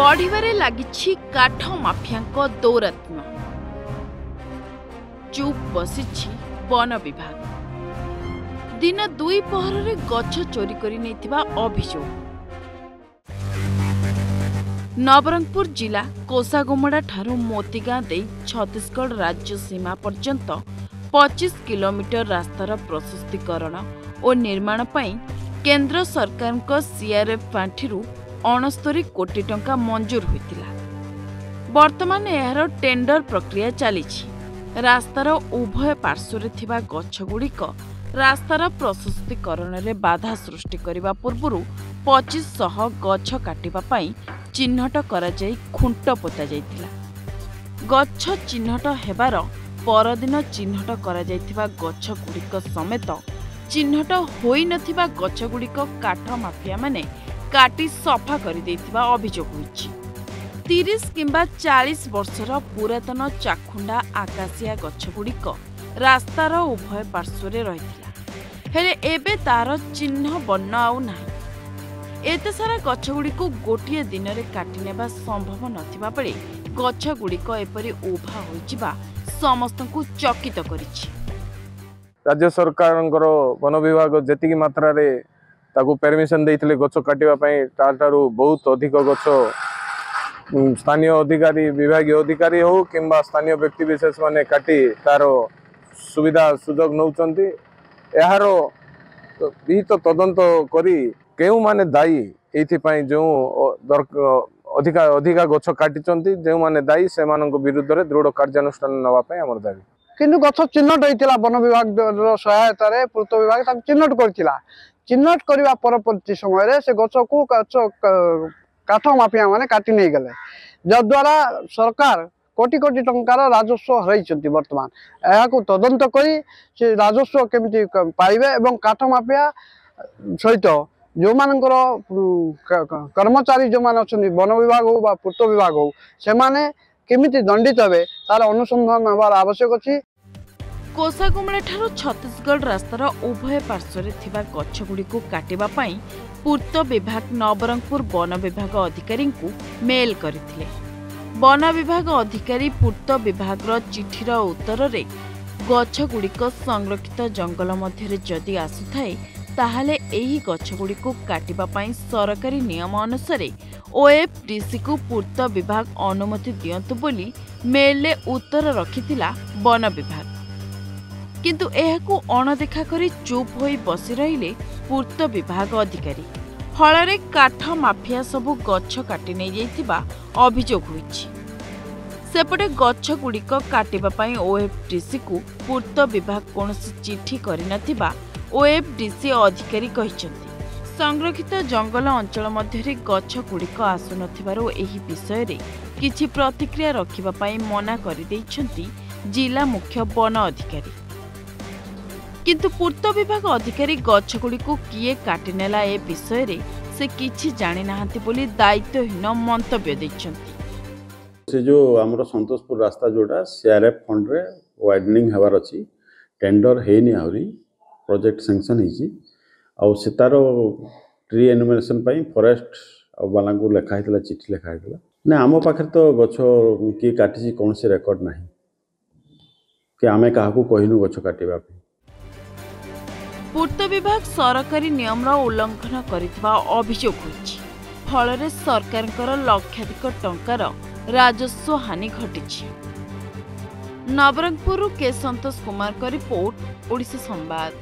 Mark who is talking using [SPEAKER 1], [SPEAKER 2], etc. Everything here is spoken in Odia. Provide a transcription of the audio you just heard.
[SPEAKER 1] ବଢ଼ିବାରେ ଲାଗିଛି କାଠ ମାଫିଆଙ୍କ ଦୌରାତ୍ମ୍ୟ। ଚୁପ୍ ବସିଛି ବନ ବିଭାଗ। ଦିନ ଦୁଇ ପହରରେ ଗଛ ଚୋରି କରି ନେଇଥିବା ଅଭିଯୋଗ। ନବରଙ୍ଗପୁର ଜିଲ୍ଲା କୋଷାଗୁମଡ଼ା ଠାରୁ ମୋତିଗାଁ ଦେଇ ଛତିଶଗଡ଼ ରାଜ୍ୟ ସୀମା ପର୍ଯ୍ୟନ୍ତ ପଚିଶ କିଲୋମିଟର ରାସ୍ତାର ପ୍ରଶସ୍ତୀକରଣ ଓ ନିର୍ମାଣ ପାଇଁ କେନ୍ଦ୍ର ସରକାରଙ୍କ ସିଆର୍ଏଫ୍ ପାଣ୍ଠିରୁ ଅଣସ୍ତରୀ କୋଟି ଟଙ୍କା ମଞ୍ଜୁର ହୋଇଥିଲା। ବର୍ତ୍ତମାନ ଏହାର ଟେଣ୍ଡର ପ୍ରକ୍ରିୟା ଚାଲିଛି। ରାସ୍ତାର ଉଭୟ ପାର୍ଶ୍ୱରେ ଥିବା ଗଛଗୁଡ଼ିକ ରାସ୍ତାର ପ୍ରଶସ୍ତୀକରଣରେ ବାଧା ସୃଷ୍ଟି କରିବା ପୂର୍ବରୁ ପଚିଶ ଶହ ଗଛ କାଟିବା ପାଇଁ ଚିହ୍ନଟ କରାଯାଇ ଖୁଣ୍ଟ ପୋତାଯାଇଥିଲା ଗଛ ଚିହ୍ନଟ ହେବାର ପରଦିନ ଚିହ୍ନଟ କରାଯାଇଥିବା ଗଛଗୁଡ଼ିକ ସମେତ ଚିହ୍ନଟ ହୋଇନଥିବା ଗଛଗୁଡ଼ିକ କାଠ ମାଫିଆମାନେ କାଟି ସଫା କରିଦେଇଥିବା ଅଭିଯୋଗ ହୋଇଛି। ତିରିଶ କିମ୍ବା ଚାଳିଶ ବର୍ଷର ପୁରାତନ ଚାଖୁଣ୍ଡା ଆକାଶିଆ ଗଛଗୁଡ଼ିକ ରାସ୍ତାର ଉଭୟ ପାର୍ଶ୍ୱରେ ରହିଥିଲା। ହେଲେ ଏବେ ତାର ଚିହ୍ନ ବର୍ଣ୍ଣ ଆଉ ନାହିଁ। ଏତେ ସାରା ଗଛଗୁଡ଼ିକୁ ଗୋଟିଏ ଦିନରେ କାଟି ନେବା ସମ୍ଭବ ନଥିବା ବେଳେ ଗଛଗୁଡ଼ିକ ଏପରି ଉଭା ହୋଇଯିବା ସମସ୍ତଙ୍କୁ ଚକିତ କରିଛି।
[SPEAKER 2] ରାଜ୍ୟ ସରକାରଙ୍କର ବନ ବିଭାଗ ଯେତିକି ମାତ୍ରାରେ ତାକୁ ପରମିସନ ଦେଇଥିଲେ ଗଛ କାଟିବା ପାଇଁ। ତାଠାରୁ ବହୁତ ଅଧିକ ଗଛ ଉଁ, ସ୍ଥାନୀୟ ଅଧିକାରୀ ବିଭାଗୀୟ ଅଧିକାରୀ ହଉ କିମ୍ବା ସ୍ଥାନୀୟ ବ୍ୟକ୍ତି ବିଶେଷ ମାନେ କାଟି ତାର ସୁବିଧା ସୁଯୋଗ ନେଉଛନ୍ତି ଏହାର ବିହିତ ତଦନ୍ତ କରି କେଉଁମାନେ ଦାୟୀ ଏଇଥିପାଇଁ ଯେଉଁ ଅ- ଦରକ- ଅଧିକା ଅଧିକା ଗଛ କାଟିଛନ୍ତି ଯେଉଁମାନେ ଦାୟୀ ସେମାନଙ୍କ ବିରୁଦ୍ଧରେ ଦୃଢ଼ କାର୍ଯ୍ୟାନୁଷ୍ଠାନ ନେବା ପାଇଁ ଆମର ଦାବି।
[SPEAKER 3] କିନ୍ତୁ ଗଛ ଚିହ୍ନଟ ହେଇଥିଲା ବନ ବିଭାଗର ସହାୟତାରେ ପୂର୍ତ୍ତ ବିଭାଗ ତାକୁ ଚିହ୍ନଟ କରିଥିଲା। ଚିହ୍ନଟ କରିବା ପରବର୍ତ୍ତୀ ସମୟରେ ସେ ଗଛକୁ ଗଛ କ- କାଠ ମାଫିଆ ମାନେ କାଟି ନେଇଗଲେ ଯଦ୍ୱାରା ସରକାର କୋଟି କୋଟି ଟଙ୍କାର ରାଜସ୍ୱ ହରାଇଛନ୍ତି ବର୍ତ୍ତମାନ ଏହାକୁ ତଦନ୍ତ କରି ସେ ରାଜସ୍ୱ କେମିତି କ- ପାଇବେ ଏବଂ କାଠ ମାଫିଆ ସହିତ ଯେଉଁମାନଙ୍କର ଉଁ, କ- କ- କର୍ମଚାରୀ ଯେଉଁମାନେ ଅଛନ୍ତି ବନ ବିଭାଗ ହଉ ବା ପୂର୍ତ୍ତ ବିଭାଗ ହଉ ସେମାନେ କେମିତି ଦଣ୍ଡିତ ହେବେ ତାର
[SPEAKER 1] କୋଷାଗୁମଳା ଛତିଶଗଡ଼ ରାସ୍ତାର ଉଭୟ ପାର୍ଶ୍ୱରେ ଥିବା ଗଛଗୁଡ଼ିକୁ କାଟିବା ପାଇଁ ପୂର୍ତ୍ତ ବିଭାଗ ନବରଙ୍ଗପୁର ବନ ବିଭାଗ ଅଧିକାରୀଙ୍କୁ ମେଲ୍ କରିଥିଲେ। ବନ ବିଭାଗ ଅଧିକାରୀ ପୂର୍ତ୍ତ ବିଭାଗର ଚିଠିର ଉତ୍ତରରେ ଗଛଗୁଡ଼ିକ ସଂରକ୍ଷିତ ଜଙ୍ଗଲ ମଧ୍ୟରେ ଯଦି ଆସୁଥାଏ ତାହେଲେ ଏହି ଗଛଗୁଡ଼ିକୁ କାଟିବା ପାଇଁ ସରକାରୀ ନିୟମ ଅନୁସାରେ ଓଏଫ୍ଡିସିକୁ ପୂର୍ତ୍ତ ବିଭାଗ ଅନୁମତି ଦିଅନ୍ତୁ ବୋଲି ମେଲ୍ରେ ଉତ୍ତର ରଖିଥିଲା ବନ ବିଭାଗ। କିନ୍ତୁ ଏହାକୁ ଅଣଦେଖା କରି ଚୁପ୍ ହୋଇ ବସି ରହିଲେ ପୂର୍ତ୍ତ ବିଭାଗ ଅଧିକାରୀ। ଫଳରେ କାଠ ମାଫିଆ ସବୁ ଗଛ କାଟି ନେଇଯାଇଥିବା ଅଭିଯୋଗ ହୋଇଛି। ସେପଟେ ଗଛଗୁଡ଼ିକ କାଟିବା ପାଇଁ ଓଏଫ୍ଡିସିକୁ ପୂର୍ତ୍ତ ବିଭାଗ କୌଣସି ଚିଠି କରିନଥିବା ଓଏଫ୍ଡିସି ଅଧିକାରୀ କହିଛନ୍ତି ସଂରକ୍ଷିତ ଜଙ୍ଗଲ ଅଞ୍ଚଳ ମଧ୍ୟରେ ଗଛଗୁଡ଼ିକ ଆସୁନଥିବାରୁ ଏହି ବିଷୟରେ କିଛି ପ୍ରତିକ୍ରିୟା ରଖିବା ପାଇଁ ମନା କରିଦେଇଛନ୍ତି ଜିଲ୍ଲା ମୁଖ୍ୟ ବନ ଅଧିକାରୀ। କିନ୍ତୁ ପୂର୍ତ୍ତ ବିଭାଗ ଅଧିକାରୀ ଗଛଗୁଡ଼ିକୁ କିଏ କାଟିନେଲା ଏ ବିଷୟରେ ସେ କିଛି ଜାଣିନାହାନ୍ତି ବୋଲି ଦାୟିତ୍ୱହୀନ ମନ୍ତବ୍ୟ ଦେଇଛନ୍ତି
[SPEAKER 4] ସେ ଯେଉଁ ଆମର ସନ୍ତୋଷପୁର ରାସ୍ତା ଯେଉଁଟା ସିଆର୍ଏଫ୍ ଫଣ୍ଡରେ ୱାଇଡନିଂ ହେବାର ଅଛି ଟେଣ୍ଡର ହେଇନି ଆହୁରି ପ୍ରୋଜେକ୍ଟ ସାଙ୍ଗସନ୍ ହେଇଛି। ଆଉ ସେ ତାର ଟ୍ରି ଏନିମେସନ୍ ପାଇଁ ଫରେଷ୍ଟ ଆଉ ବାଲାଙ୍କୁ ଲେଖା ହେଇଥିଲା ଚିଠି ଲେଖା ହେଇଥିଲା। ନା ଆମ ପାଖରେ ତ ଗଛ କିଏ କାଟିଛି କୌଣସି ରେକର୍ଡ଼ ନାହିଁ। କି ଆମେ କାହାକୁ କହିନୁ ଗଛ କାଟିବା ପାଇଁ।
[SPEAKER 1] ପୂର୍ତ୍ତ ବିଭାଗ ସରକାରୀ ନିୟମର ଉଲ୍ଲଂଘନ କରିଥିବା ଅଭିଯୋଗ ହୋଇଛି। ଫଳରେ ସରକାରଙ୍କର ଲକ୍ଷାଧିକ ଟଙ୍କାର ରାଜସ୍ୱ ହାନି ଘଟିଛି। ନବରଙ୍ଗପୁରରୁ କେ ସନ୍ତୋଷ କୁମାରଙ୍କ ରିପୋର୍ଟ ଓଡ଼ିଶା ସମ୍ବାଦ।